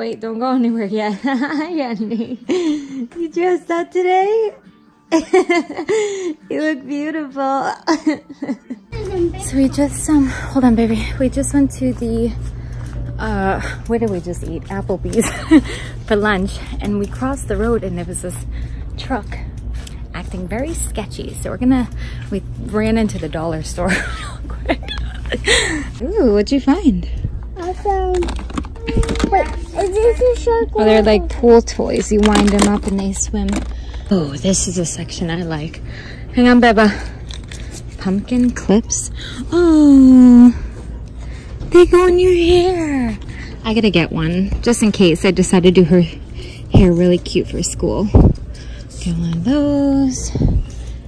Wait, don't go anywhere yet. Yanni. You dressed up today? you look beautiful. so we just, um, hold on baby. We just went to the, uh, where did we just eat? Applebee's for lunch. And we crossed the road and there was this truck acting very sketchy. So we're gonna, we ran into the dollar store real quick. Ooh, what'd you find? I found. Wait, is this a shark? Oh, they're like pool toys. You wind them up and they swim. Oh, this is a section I like. Hang on, Beba. Pumpkin clips. Oh, they go in your hair. I gotta get one just in case I decide to do her hair really cute for school. Get one of those.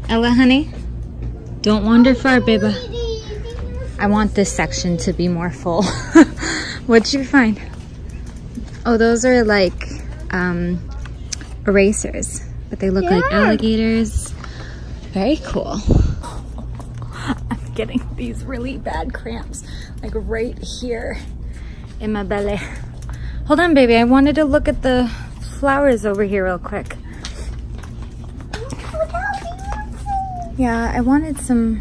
Ella, honey, don't wander far, Beba. I want this section to be more full. What'd you find? Oh, those are like um, erasers, but they look like alligators. Very cool. I'm getting these really bad cramps, like right here in my belly. Hold on, baby. I wanted to look at the flowers over here real quick. Yeah, I wanted some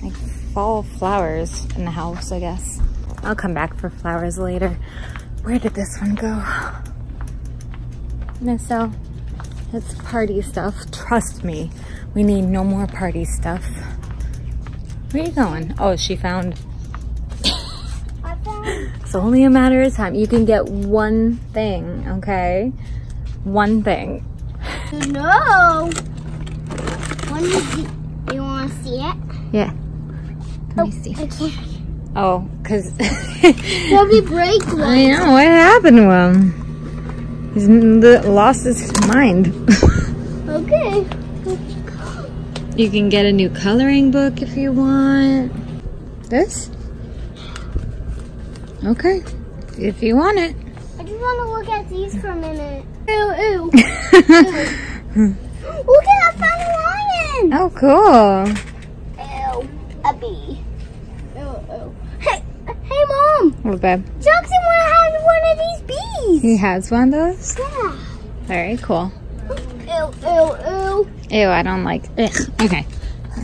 like fall flowers in the house, I guess. I'll come back for flowers later. Where did this one go? No, so it's party stuff. Trust me, we need no more party stuff. Where are you going? Oh, she found. Found. It's only a matter of time. You can get one thing, okay? One thing. No. When you you want to see it? Yeah. Let me oh, see. Oh, cause Probably break one. I know what happened to him. He's lost his mind. Okay. you can get a new coloring book if you want. This? Okay, if you want it. I just want to look at these for a minute. Ew, ew. Look at that found a lion. oh, cool. Ew, a bee. Ew, ew. Hey, hey, mom. What, babe? Jackson has one of these bees. He has one of those? Yeah. Very cool. Ew, ew, ew. Ew, I don't like. Ugh. Okay,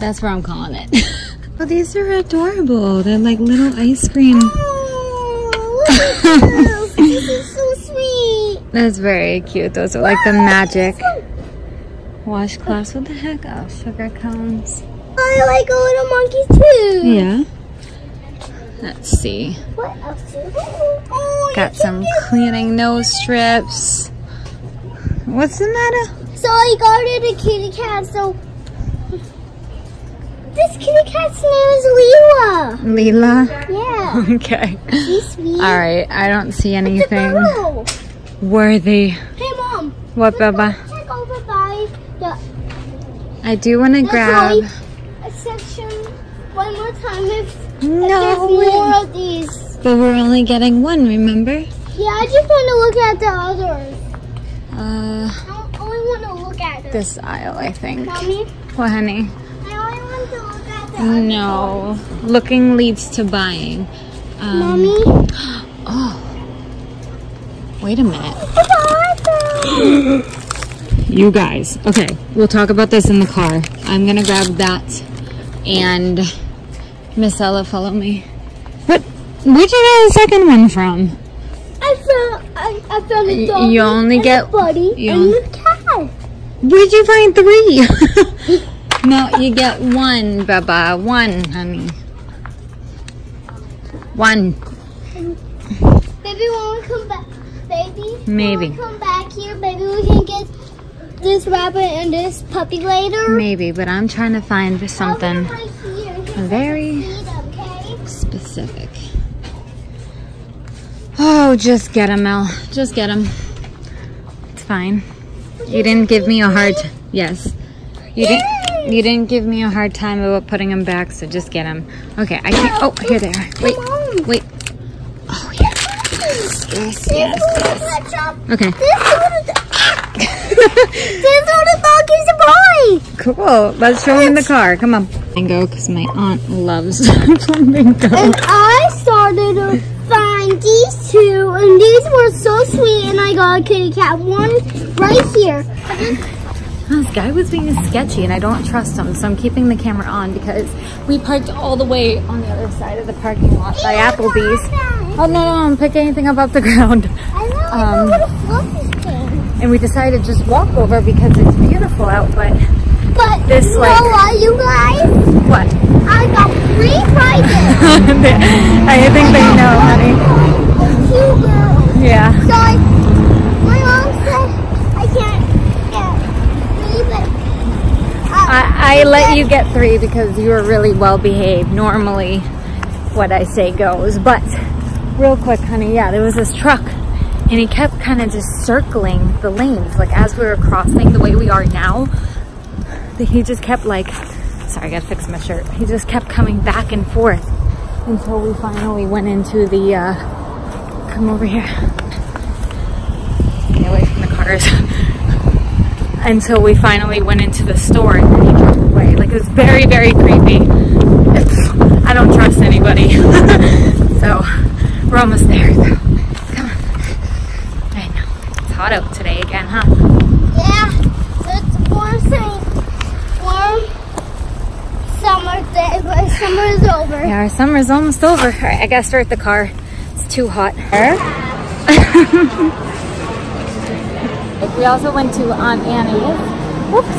that's where I'm calling it. oh, these are adorable. They're like little ice cream. Oh, look at this. this is so sweet. That's very cute. Those are like the magic washcloths. What the heck? Oh, sugar cones. I like a little monkey too. Yeah. Let's see. What else? do- Got some cleaning nose strips. What's the matter? So I got it a kitty cat. So this kitty cat's name is Leela. Leela? Yeah, Okay. she's sweet. All right. I don't see anything worthy. Hey, mom. What, Baba? Check over by the I do want to grab. section one more time. If, No, there's more of these. But we're only getting one, remember? Yeah, I just want to look at the others. Uh, I only want to look at them. this aisle, I think. Mommy, What, honey? I only want to look at the others. No. Looking leads to buying. Um, Mommy, Oh. Wait a minute. it's awesome. You guys. Okay, we'll talk about this in the car. I'm gonna grab that and Miss Ella, follow me. What? Where'd you get the second one from? I found I, I found Y- a dog. you only and get- a buddy you and on- a cat. Where'd you find three? no, you get one, Baba. One, honey. One. Maybe when we come back, baby. Maybe. When we come back here, maybe we can get this rabbit and this puppy later. Maybe, but I'm trying to find I'll something go right here. Very Feed 'em, okay? specific. Oh, just get him, Mel. Just get him. It's fine. You didn't give me a hard. Yes. You didn't. You didn't give me a hard time about putting him back, so just get him. Okay, I can't. Oh, here they are. Wait, wait. Oh, yeah. Yes, yes, This yes. little pet shop. Okay. This little. this dog is a boy. Cool. Let's show him in the car. Come on. Flamingo, because my aunt loves flamingo. And I started to find these two, and these were so sweet, and I got a kitty cat. One right here. This guy was being sketchy and I don't trust him, so I'm keeping the camera on because we parked all the way on the other side of the parking lot by Applebee's. Oh no, no, I'm picking anything up off the ground. I know, Um, what a fluffy thing. And we decided to just walk over because it's beautiful out, but But This, you like- you guys? what? I got three prizes. I think they know, honey. Two girls. Yeah. So I, my mom said I can't get three, but uh, I, I let you get three because you were really well behaved. Normally, what I say goes. But real quick, honey, yeah, there was this truck and he kept kind of just circling the lanes. Like as we were crossing the way we are now, he just kept like, sorry, I gotta fix my shirt. He just kept coming back and forth until we finally went into the, uh, come over here. Get away from the cars. until we finally went into the store and then he drove away. Like it was very, very creepy. It's, I don't trust anybody. so we're almost there. So come on. I know. It's hot out today again, huh? yeah, it's warm warm summer day, but summer is over. Yeah, our summer's almost over. All right, I gotta start the car. It's too hot. we also went to Auntie Anne's. Whoops.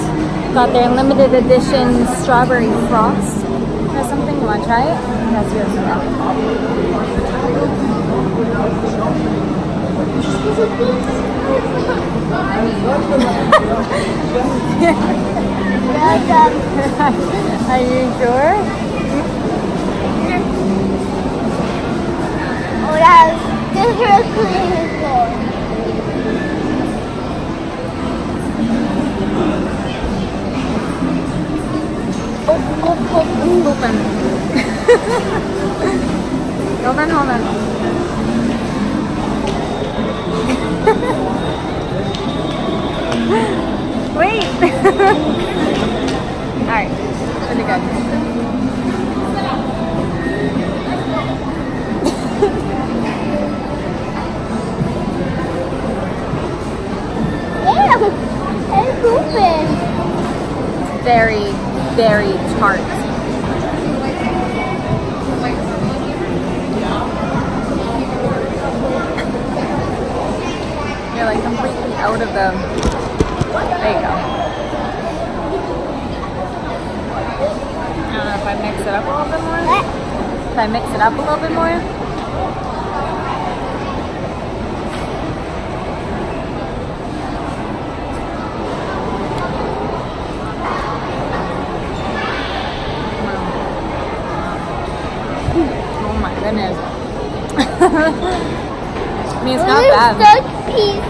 Got their limited edition strawberry frost or something. You wanna try it? That's yours. Are you sure? Oh yeah, this is clean as gold. Oh, oh, oh, open. hold on, If I mix it up a little bit more. Oh my goodness. I mean, it's not There's bad. stuck piece.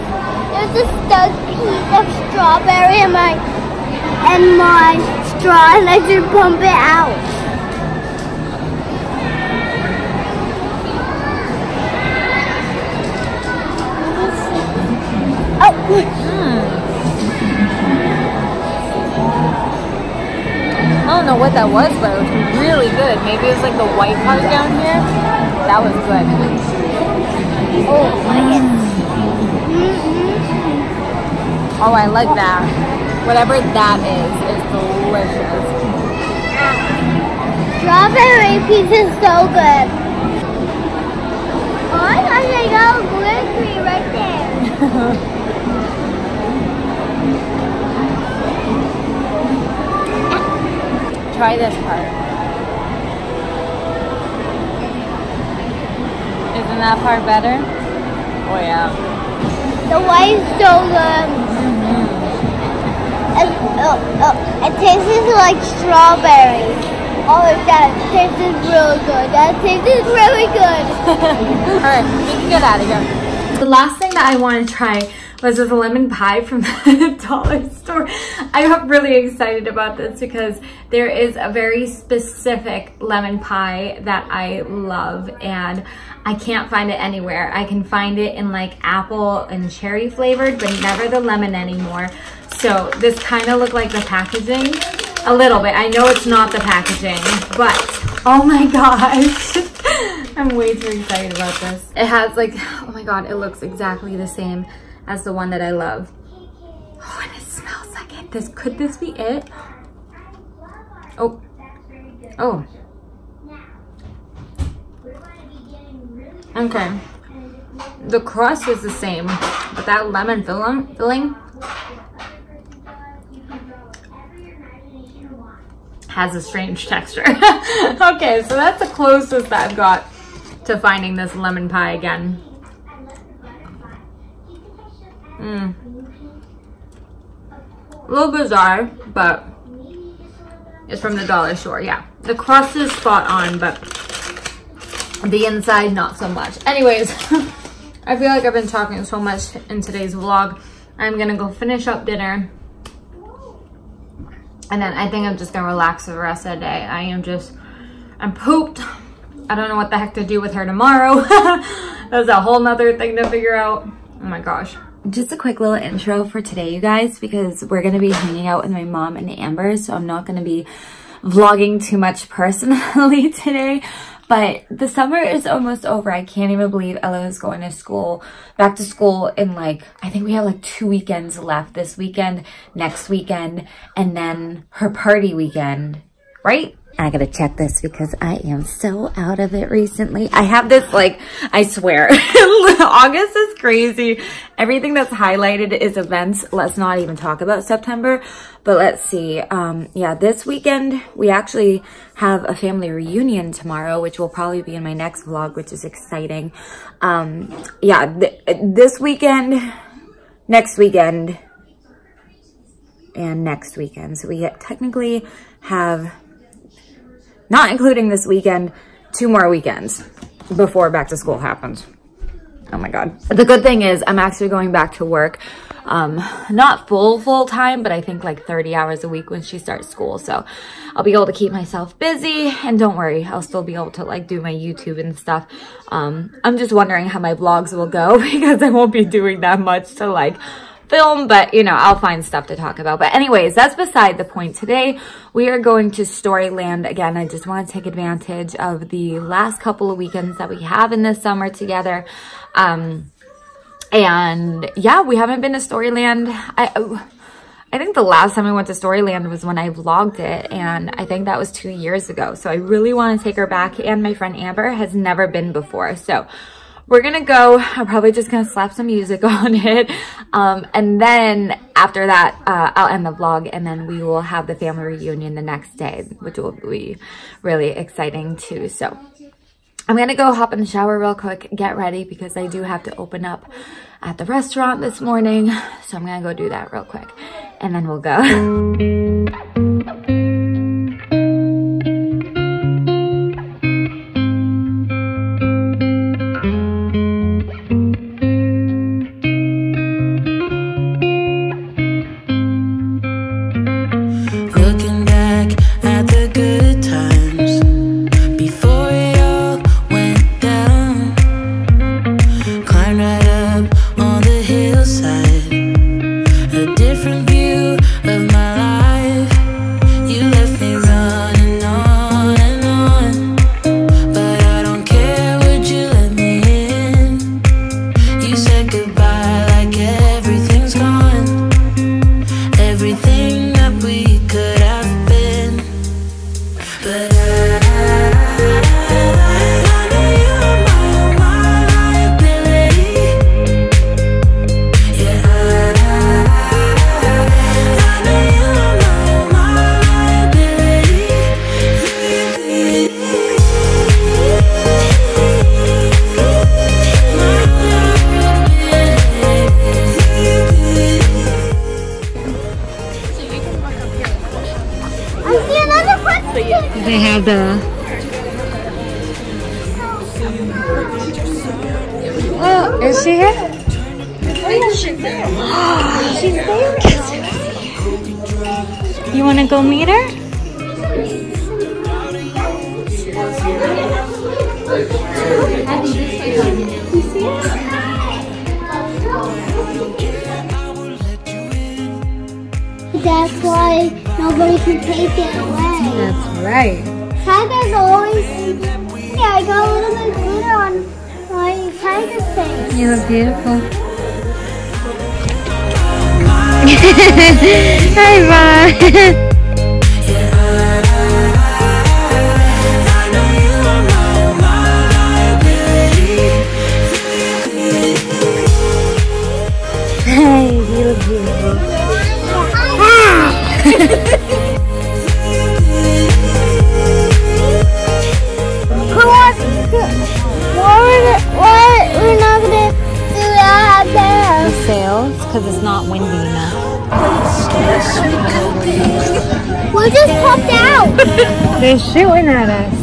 There's a stuck piece of strawberry in my and my straw, and I should pump it out. Know what that was, but it was really good. Maybe it was like the white part down here. That was good. oh, it. Oh, I like that. Whatever that is, is delicious. Strawberry pizza is so good. Oh, I got a yellow glittery right there. Try this part. Isn't that part better? Oh yeah. The white is so good. Mm-hmm. It, oh, oh, it tastes like strawberry. Oh, that tastes really good. That tastes really good. Alright, we can get out of here. The last thing that I want to try was this a lemon pie from the dollar store. I'm really excited about this because there is a very specific lemon pie that I love and I can't find it anywhere. I can find it in like apple and cherry flavored, but never the lemon anymore. So this kind of looked like the packaging a little bit. I know it's not the packaging, but oh my gosh. I'm way too excited about this. It has like, oh my God, it looks exactly the same as the one that I love. Oh, and it smells like it. This, could this be it? Oh, oh. Okay. The crust is the same, but that lemon filling, filling has a strange texture. okay, so that's the closest I've got to finding this lemon pie again. Mm. A little bizarre, but it's from the dollar store. Yeah, the crust is spot on, but the inside not so much. Anyways, I feel like I've been talking so much in today's vlog. I'm gonna go finish up dinner. And then I think I'm just gonna relax for the rest of the day. I am just, I'm pooped. I don't know what the heck to do with her tomorrow. That's a whole nother thing to figure out. Oh my gosh just a quick little intro for today, you guys, because we're going to be hanging out with my mom and Amber, so I'm not going to be vlogging too much personally today. But the summer is almost over. I can't even believe Ella is going to school, back to school in like, I think we have like two weekends left. This weekend, next weekend, and then her party weekend, right? I gotta check this because I am so out of it recently. I have this like, I swear, August is crazy. Everything that's highlighted is events. Let's not even talk about September, but let's see. Um, yeah, this weekend, we actually have a family reunion tomorrow, which will probably be in my next vlog, which is exciting. Um, yeah, th this weekend, next weekend, and next weekend. So we technically have not including this weekend, two more weekends before back to school happens. Oh my God. The good thing is I'm actually going back to work. Um, not full, full time, but I think like 30 hours a week when she starts school. So I'll be able to keep myself busy and don't worry, I'll still be able to like do my YouTube and stuff. Um, I'm just wondering how my vlogs will go because I won't be doing that much to like film, but you know, I'll find stuff to talk about. But anyways, that's beside the point. Today, we are going to Storyland. Again, I just want to take advantage of the last couple of weekends that we have in this summer together. Um, and yeah, we haven't been to Storyland. I, I think the last time I went to Storyland was when I vlogged it and I think that was two years ago. So I really want to take her back and my friend Amber has never been before. So we're gonna go i'm probably just gonna slap some music on it. Um, and then after that uh, i'll end the vlog and then we will have the family reunion the next day which will be really exciting too. So i'm gonna go hop in the shower real quick get ready because i do have to open up at the restaurant this morning. So i'm gonna go do that real quick and then we'll go but I You want to go meet her? That's why nobody can take it away. That's right. Tiger's always Yeah, I got a little bit glitter on my tiger face. You look beautiful. Hi, bye. Hey, out. They're shooting at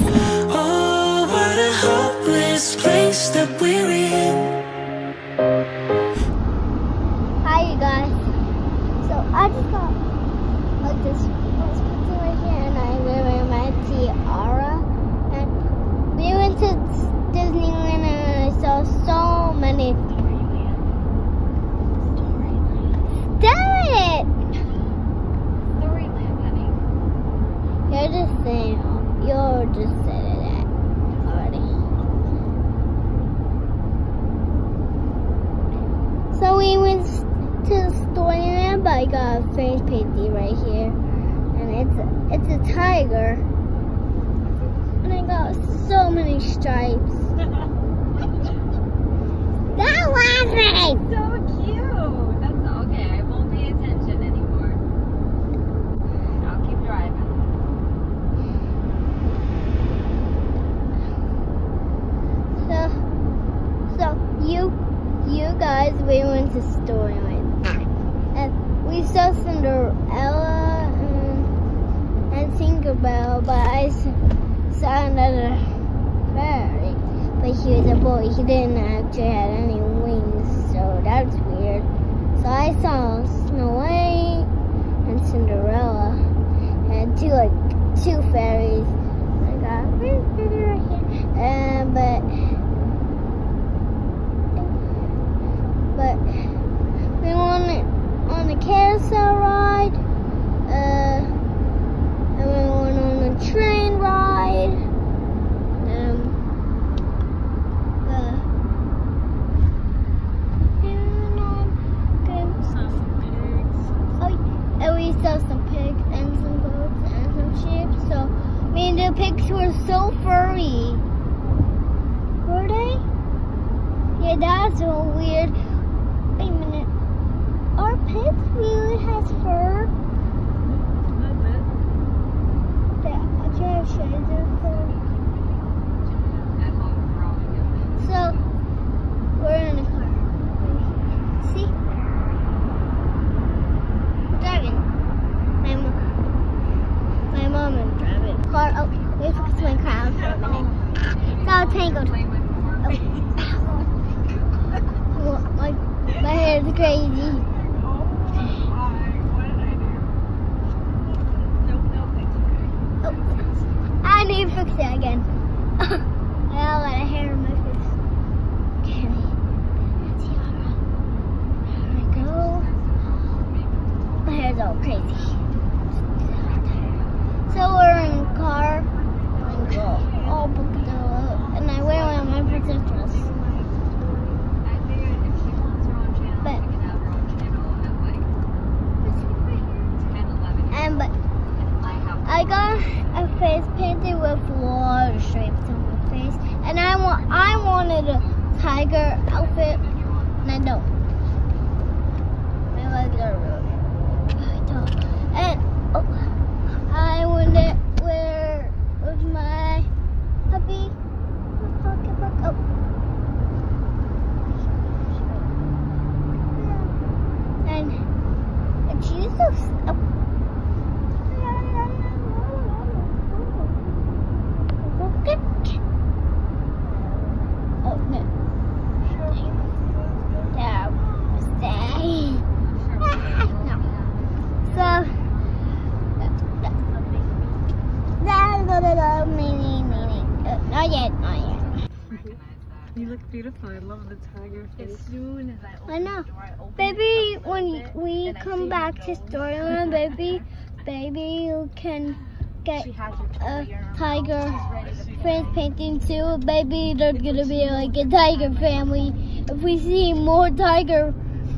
come back to. Storyland, baby, baby, you can get She has her a toy in her mouth. tiger She's ready to pick face painting too. Maybe there's gonna be like a tiger family. If we see more tiger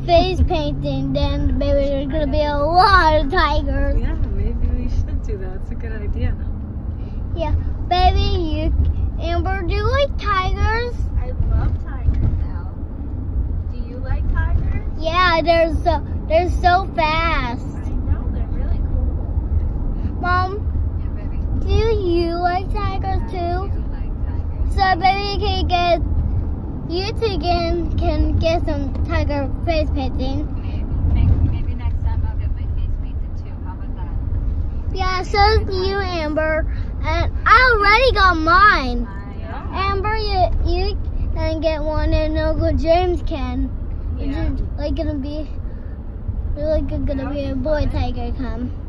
face painting, then maybe there's gonna be a lot of tigers. Yeah, maybe we should do that. It's a good idea. Yeah, baby, you, Amber, do you like tigers? I love tigers, Al. Do you like tigers? Yeah, there's a. so they're so fast. I know, they're really cool. Mom, Yeah, do you like tigers too? You like tigers. So baby can get you two can can get some tiger face painting. Maybe, maybe next time I'll get my face painted too. How about that? Yeah, so you Amber, and I already got mine. Amber, you you can get one, and Uncle James can. It's Yeah. just, like gonna be, like gonna be a boy tiger come.